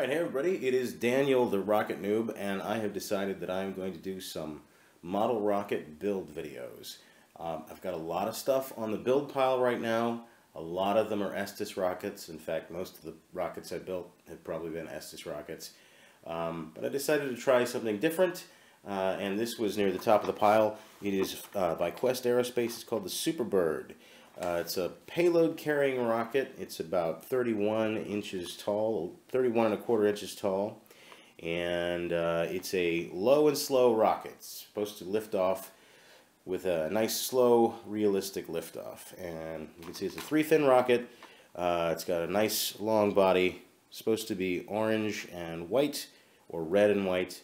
Alright, hey everybody, it is Daniel the Rocket Noob, and I have decided that I'm going to do some model rocket build videos. Um, I've got a lot of stuff on the build pile right now. A lot of them are Estes rockets. In fact, most of the rockets I built have probably been Estes rockets. Um, but I decided to try something different, uh, and this was near the top of the pile. It is uh, by Quest Aerospace. It's called the Superbird. Uh, it's a payload carrying rocket. It's about 31 inches tall, 31 and a quarter inches tall. And uh, it's a low and slow rocket. It's supposed to lift off with a nice, slow, realistic liftoff. And you can see it's a three fin rocket. Uh, it's got a nice long body, supposed to be orange and white, or red and white.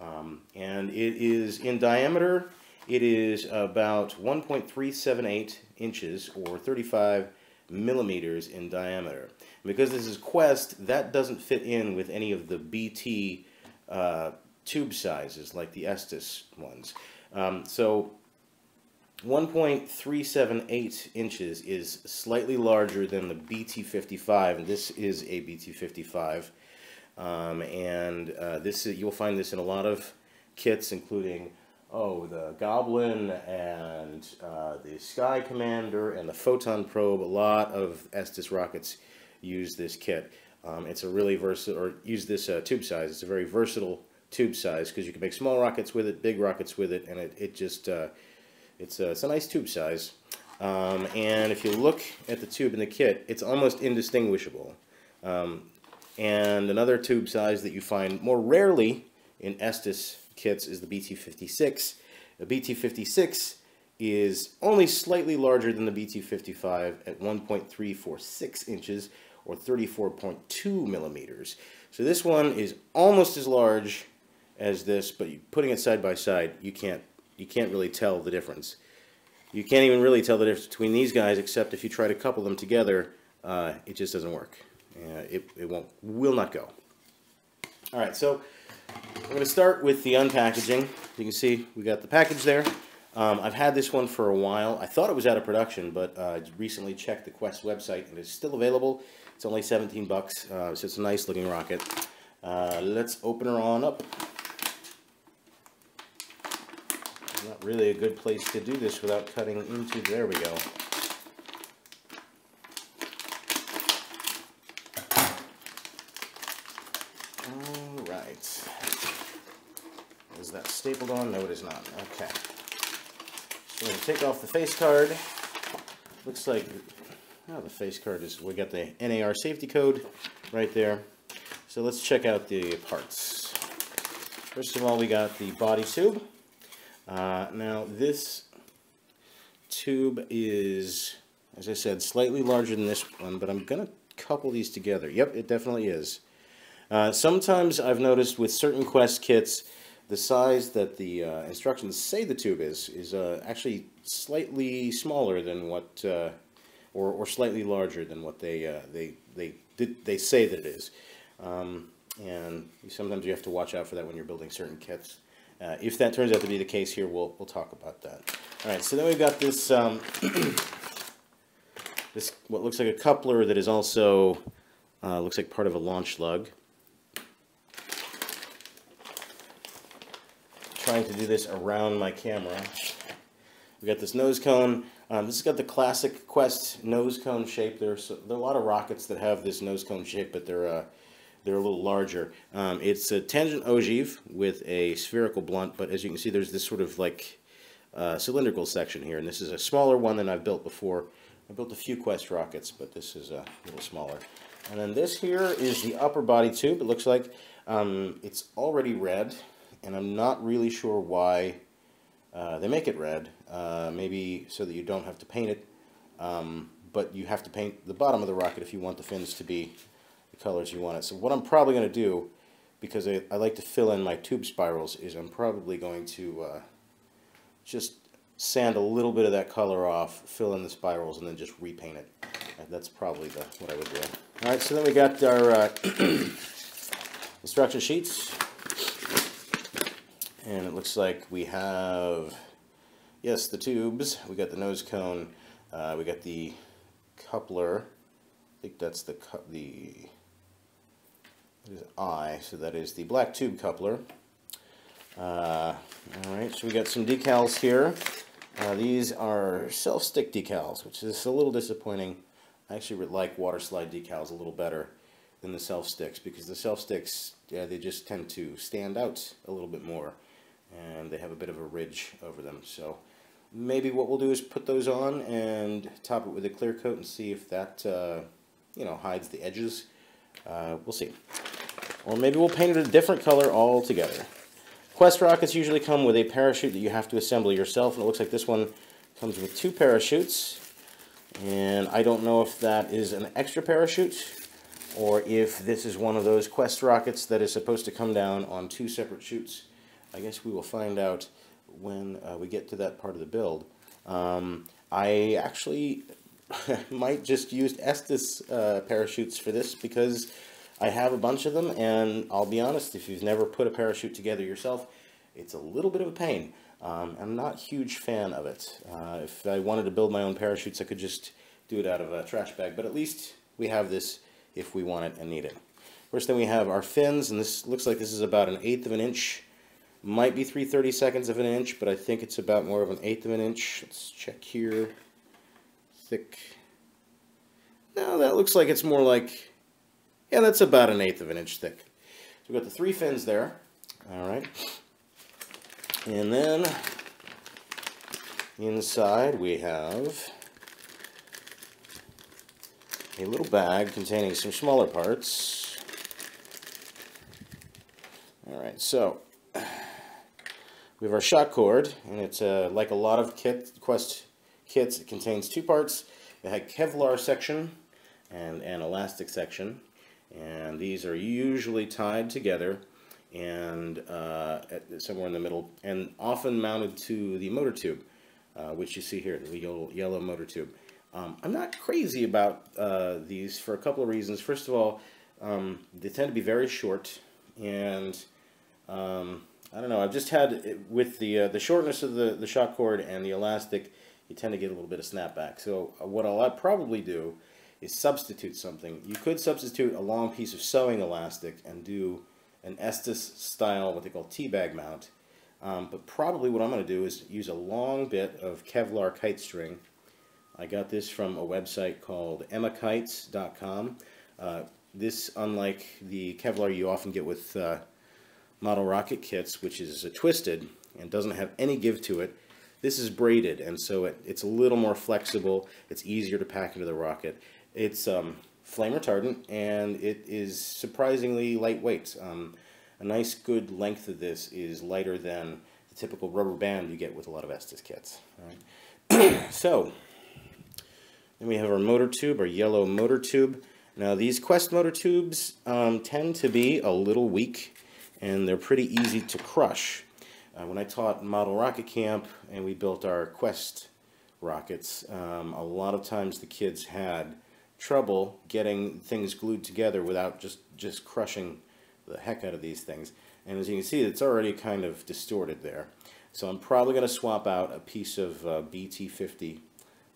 Um, and it is in diameter it is about 1.378 inches or 35 millimeters in diameter. Because this is Quest, that doesn't fit in with any of the BT uh, tube sizes like the Estes ones. Um, so 1.378 inches is slightly larger than the BT55, and this is a BT55. Um, and uh, this you'll find this in a lot of kits, including oh, the Goblin and uh, the Sky Commander and the Photon Probe, a lot of Estes rockets use this kit. Um, it's a really versatile, or use this uh, tube size. It's a very versatile tube size because you can make small rockets with it, big rockets with it, and it, it just, uh, it's, a, it's a nice tube size. Um, and if you look at the tube in the kit, it's almost indistinguishable. Um, and another tube size that you find more rarely in Estes kits is the BT56. The BT56 is only slightly larger than the BT55 at 1.346 inches or 34.2 millimeters. So this one is almost as large as this, but putting it side by side, you can't you can't really tell the difference. You can't even really tell the difference between these guys, except if you try to couple them together, uh, it just doesn't work. Uh, it, it won't will not go. All right, so we're going to start with the unpackaging. You can see we got the package there. Um, I've had this one for a while. I thought it was out of production, but uh, I recently checked the Quest website and it's still available. It's only 17 bucks, uh, so it's a nice looking rocket. Uh, let's open her on up. Not really a good place to do this without cutting into, there we go. Is that stapled on? No, it is not. Okay. So we're going to take off the face card. Looks like, oh, the face card is, we got the NAR safety code right there. So let's check out the parts. First of all, we got the body tube. Uh, now this tube is, as I said, slightly larger than this one, but I'm going to couple these together. Yep, it definitely is. Uh, sometimes I've noticed with certain Quest kits, the size that the uh, instructions say the tube is is uh, actually slightly smaller than what, uh, or, or slightly larger than what they uh, they they did, they say that it is. Um, and sometimes you have to watch out for that when you're building certain kits. Uh, if that turns out to be the case here, we'll we'll talk about that. All right, so then we've got this um, this what looks like a coupler that is also uh, looks like part of a launch lug. Trying to do this around my camera. We got this nose cone. Um, this has got the classic Quest nose cone shape. There's there are a lot of rockets that have this nose cone shape, but they're uh, they're a little larger. Um, it's a tangent ogive with a spherical blunt, but as you can see, there's this sort of like uh, cylindrical section here, and this is a smaller one than I've built before. I built a few Quest rockets, but this is a little smaller. And then this here is the upper body tube. It looks like um, it's already red and I'm not really sure why uh, they make it red. Uh, maybe so that you don't have to paint it, um, but you have to paint the bottom of the rocket if you want the fins to be the colors you want it. So what I'm probably going to do, because I, I, like to fill in my tube spirals, is I'm probably going to uh, just sand a little bit of that color off, fill in the spirals, and then just repaint it. That's probably the, what I would do. Alright, so then we got our uh, instruction sheets. And it looks like we have, yes, the tubes. We got the nose cone. Uh, we got the coupler. I think that's the, the I, so that is the black tube coupler. Uh, Alright, so we got some decals here. Uh, these are self-stick decals, which is a little disappointing. I actually would like water slide decals a little better than the self-sticks because the self-sticks, yeah, they just tend to stand out a little bit more and they have a bit of a ridge over them. So maybe what we'll do is put those on and top it with a clear coat and see if that, uh, you know, hides the edges. Uh, we'll see. Or maybe we'll paint it a different color altogether. Quest rockets usually come with a parachute that you have to assemble yourself, and it looks like this one comes with two parachutes. And I don't know if that is an extra parachute, or if this is one of those Quest rockets that is supposed to come down on two separate chutes. I guess we will find out when uh, we get to that part of the build. Um, I actually might just use Estes uh, parachutes for this because I have a bunch of them, and I'll be honest, if you've never put a parachute together yourself, it's a little bit of a pain. Um, I'm not a huge fan of it. Uh, if I wanted to build my own parachutes, I could just do it out of a trash bag, but at least we have this if we want it and need it. First thing we have our fins, and this looks like this is about an eighth of an inch. Might be 3 30 seconds of an inch, but I think it's about more of an eighth of an inch. Let's check here. Thick. No, that looks like it's more like yeah, that's about an eighth of an inch thick. So we've got the three fins there. All right. And then inside we have a little bag containing some smaller parts. All right, so we have our shock cord, and it's uh, like a lot of kit, Quest kits. It contains two parts. It had Kevlar section and an elastic section and these are usually tied together and uh, somewhere in the middle and often mounted to the motor tube uh, which you see here the yellow, yellow motor tube um, I'm not crazy about uh, these for a couple of reasons first of all um, they tend to be very short and um, I don't know I've just had with the uh, the shortness of the the shock cord and the elastic you tend to get a little bit of snapback so uh, what I'll probably do is substitute something. You could substitute a long piece of sewing elastic and do an Estes style, what they call teabag mount. Um, but probably what I'm going to do is use a long bit of Kevlar kite string. I got this from a website called emmakites.com. Uh, this, unlike the Kevlar you often get with uh, model rocket kits, which is twisted and doesn't have any give to it, this is braided, and so it, it's a little more flexible. It's easier to pack into the rocket. It's um, flame retardant and it is surprisingly lightweight. Um, a nice good length of this is lighter than the typical rubber band you get with a lot of Estes kits. Right. so, then we have our motor tube, our yellow motor tube. Now these Quest motor tubes um, tend to be a little weak and they're pretty easy to crush. Uh, when I taught Model Rocket Camp and we built our Quest rockets, um, a lot of times the kids had trouble getting things glued together without just, just crushing the heck out of these things. And as you can see, it's already kind of distorted there. So I'm probably going to swap out a piece of uh, BT50,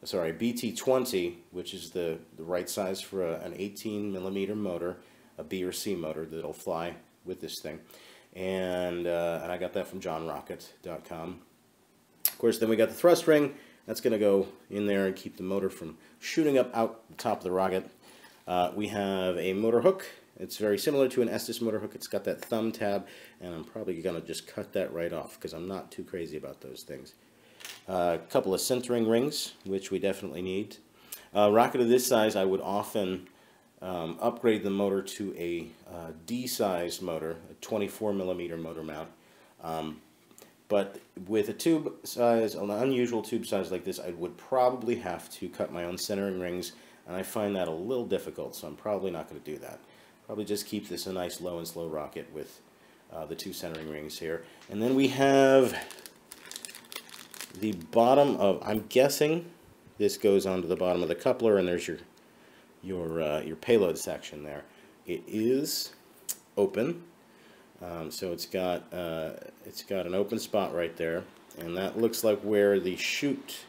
sorry, BT20, which is the, the right size for a, an 18 millimeter motor, a B or C motor that'll fly with this thing. And, uh, and I got that from jonrocket.com. Of course, then we got the thrust ring, that's going to go in there and keep the motor from shooting up out the top of the rocket. Uh, we have a motor hook. It's very similar to an Estes motor hook. It's got that thumb tab, and I'm probably going to just cut that right off because I'm not too crazy about those things. Uh, a couple of centering rings, which we definitely need. A rocket of this size, I would often um, upgrade the motor to a uh, D-sized motor, a 24 millimeter motor mount. Um, but with a tube size, an unusual tube size like this, I would probably have to cut my own centering rings, and I find that a little difficult, so I'm probably not going to do that. Probably just keep this a nice low and slow rocket with uh, the two centering rings here. And then we have the bottom of, I'm guessing this goes onto the bottom of the coupler, and there's your, your, uh, your payload section there. It is open, um, so it's got uh, it's got an open spot right there, and that looks like where the chute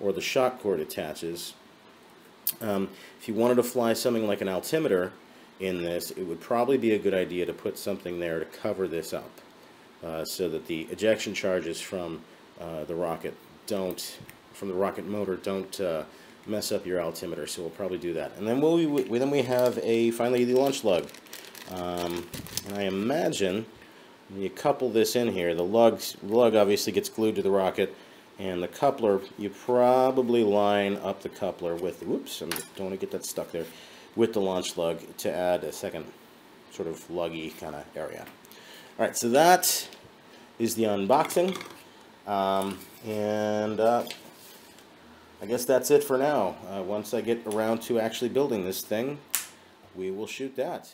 or the shock cord attaches. Um, if you wanted to fly something like an altimeter, in this, it would probably be a good idea to put something there to cover this up uh, so that the ejection charges from uh, the rocket don't, from the rocket motor don't uh, mess up your altimeter. So we'll probably do that. And then we'll, we, then we have a finally the launch lug. Um, and I imagine you couple this in here, the lug, lug obviously gets glued to the rocket, and the coupler, you probably line up the coupler with, whoops, I don't want to get that stuck there, with the launch lug to add a second sort of luggy kind of area. Alright, so that is the unboxing. Um, and uh, I guess that's it for now. Uh, once I get around to actually building this thing, we will shoot that.